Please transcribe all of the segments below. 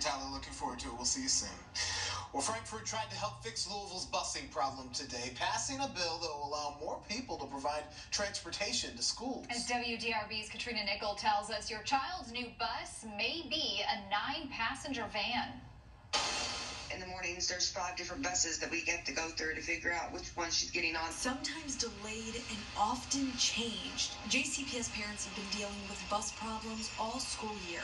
Tyler, looking forward to it. We'll see you soon. Well, Frankfort tried to help fix Louisville's busing problem today, passing a bill that will allow more people to provide transportation to schools. As WDRB's Katrina Nickel tells us, your child's new bus may be a nine passenger van. In the mornings, there's five different buses that we have to go through to figure out which one she's getting on. Sometimes delayed and often changed. JCPS parents have been dealing with bus problems all school year.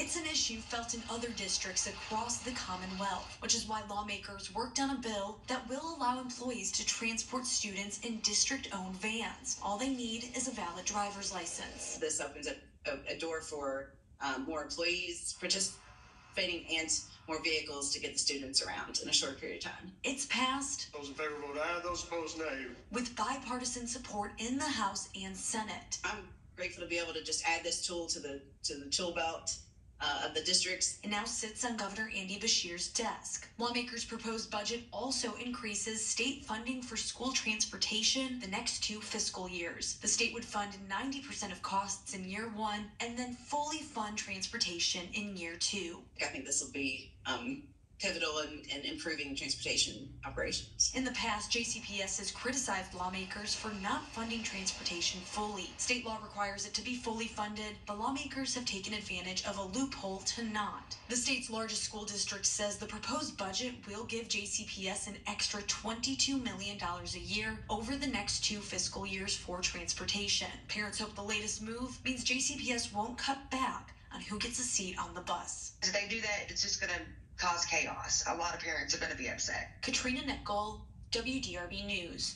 It's an issue felt in other districts across the Commonwealth, which is why lawmakers worked on a bill that will allow employees to transport students in district owned vans. All they need is a valid driver's license. This opens a, a, a door for um, more employees participating and more vehicles to get the students around in a short period of time. It's passed Those in favor vote aye, those opposed nay. with bipartisan support in the House and Senate. I'm grateful to be able to just add this tool to the to the tool belt uh, of the districts. and now sits on Governor Andy Beshear's desk. Lawmakers' proposed budget also increases state funding for school transportation the next two fiscal years. The state would fund 90% of costs in year one and then fully fund transportation in year two. I think this will be um, pivotal in, in improving transportation operations. In the past, JCPS has criticized lawmakers for not funding transportation fully. State law requires it to be fully funded, but lawmakers have taken advantage of a loophole to not. The state's largest school district says the proposed budget will give JCPS an extra $22 million a year over the next two fiscal years for transportation. Parents hope the latest move means JCPS won't cut back on who gets a seat on the bus. If they do that, it's just going to cause chaos. A lot of parents are going to be upset. Katrina Nickel, WDRB News.